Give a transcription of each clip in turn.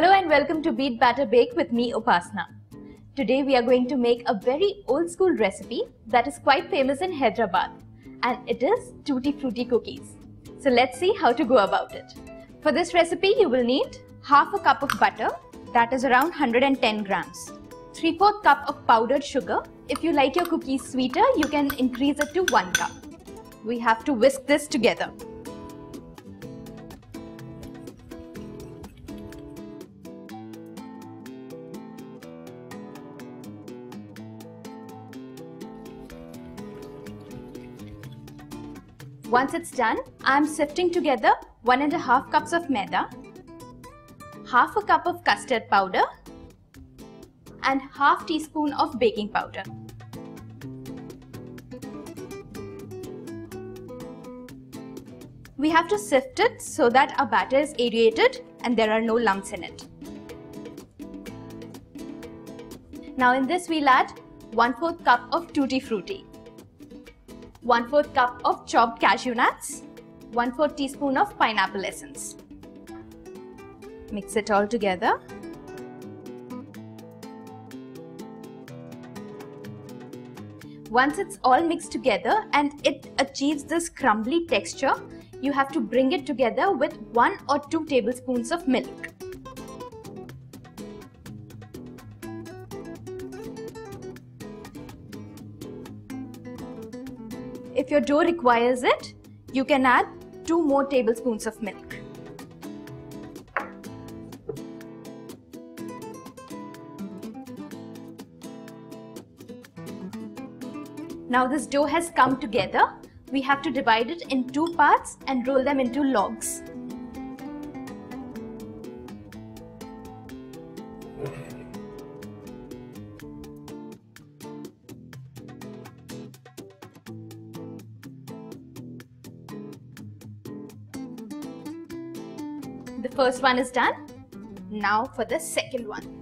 Hello and welcome to Beat Batter Bake with me, Upasana. Today we are going to make a very old school recipe that is quite famous in Hyderabad and it is Tutti Frutti cookies. So let's see how to go about it. For this recipe you will need half a cup of butter that is around 110 grams. 3 4 cup of powdered sugar. If you like your cookies sweeter you can increase it to 1 cup. We have to whisk this together. Once it's done, I'm sifting together one and a half cups of maida, half a cup of custard powder and half teaspoon of baking powder. We have to sift it so that our batter is aerated and there are no lumps in it. Now in this we'll add 1 4th cup of Tutti Frutti. 1 4th cup of chopped cashew nuts, 1 4 teaspoon of pineapple essence. Mix it all together. Once it's all mixed together and it achieves this crumbly texture, you have to bring it together with 1 or 2 tablespoons of milk. If your dough requires it, you can add 2 more tablespoons of milk. Now this dough has come together. We have to divide it in two parts and roll them into logs. The first one is done. Now for the second one.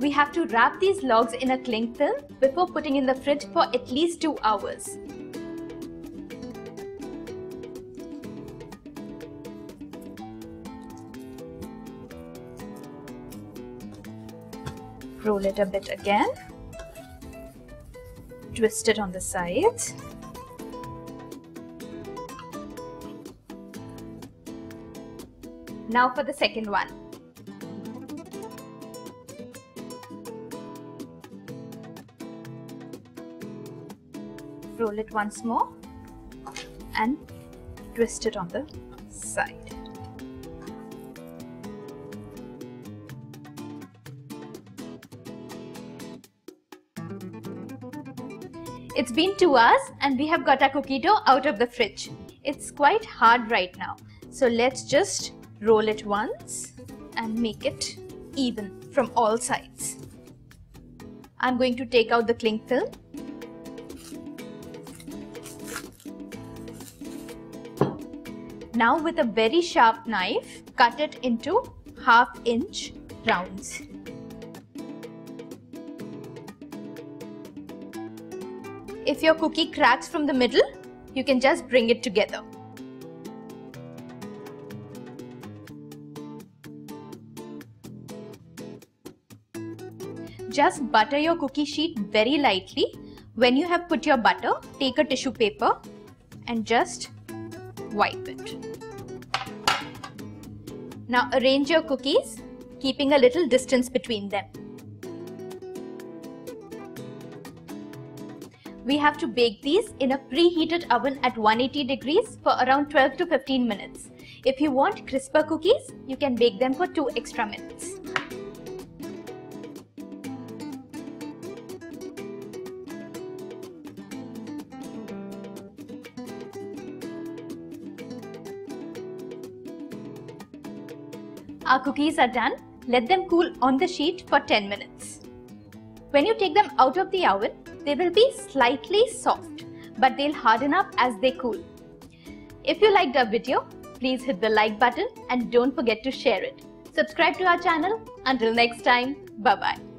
We have to wrap these logs in a cling film before putting in the fridge for at least 2 hours. Roll it a bit again. Twist it on the sides. Now for the second one. Roll it once more and twist it on the side. It's been 2 hours and we have got our cookie dough out of the fridge. It's quite hard right now. So let's just roll it once and make it even from all sides. I'm going to take out the cling film. Now with a very sharp knife, cut it into half inch rounds. If your cookie cracks from the middle, you can just bring it together. Just butter your cookie sheet very lightly. When you have put your butter, take a tissue paper and just wipe it. Now arrange your cookies, keeping a little distance between them. We have to bake these in a preheated oven at 180 degrees for around 12 to 15 minutes. If you want crisper cookies, you can bake them for 2 extra minutes. Our cookies are done. Let them cool on the sheet for 10 minutes. When you take them out of the oven, they will be slightly soft, but they'll harden up as they cool. If you liked our video, please hit the like button and don't forget to share it. Subscribe to our channel. Until next time, bye-bye.